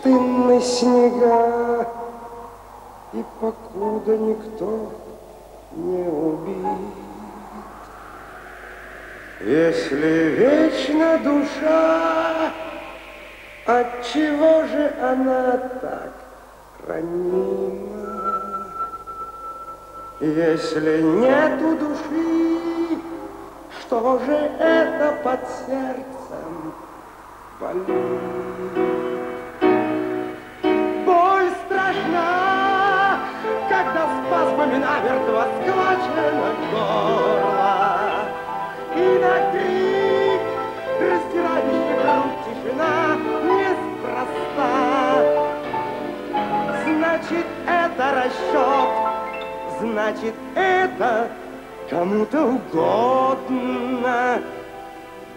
пустынны снега, И покуда никто не убит. Если вечна душа, Отчего же она так ранима? Если нету души, что же это под сердцем болит? Боль страшна, когда спазмами намертво схвачено горло. И на крик, раздирающий грудь тишина, неспроста. Значит, это расчет значит это кому-то угодно.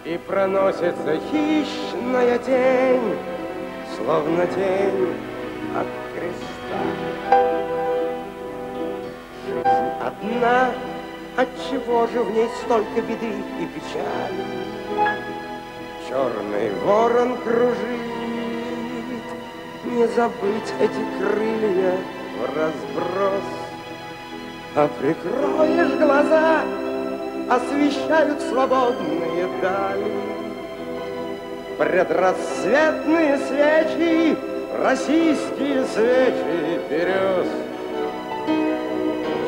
И проносится хищная тень, словно тень от креста. Жизнь одна, отчего же в ней столько беды и печали? Черный ворон кружит, не забыть эти крылья в разброс. А прикроешь глаза, освещают свободные дали. Предрассветные свечи, российские свечи берез.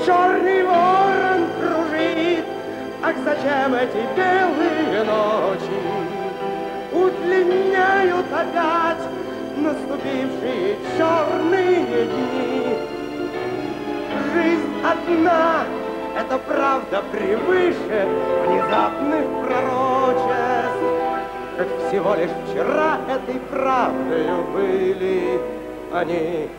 Черный ворон кружит, ах, зачем эти белые ночи? Удлиняют опять наступившие черные дни. Жизнь одна, это правда превыше внезапных пророчеств. Всего лишь вчера этой правдою были они.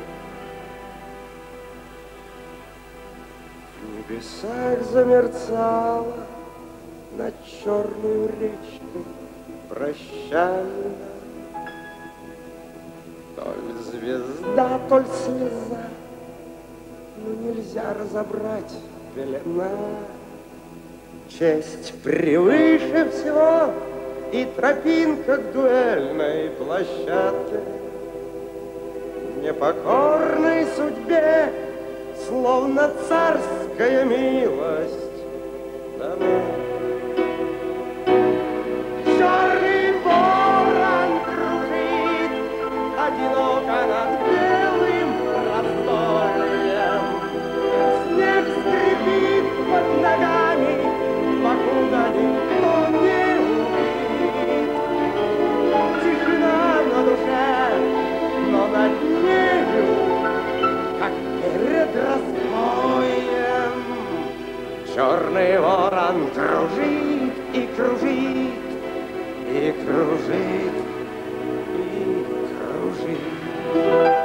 В небесах замерцала над черную речкой прощально. То ли звезда, то ли слеза, но нельзя разобрать пелена. Честь превыше всего, и тропинка к дуэльной площадке. Непокорной судьбе, словно царская ворон кружит и кружит, и кружит, и кружит.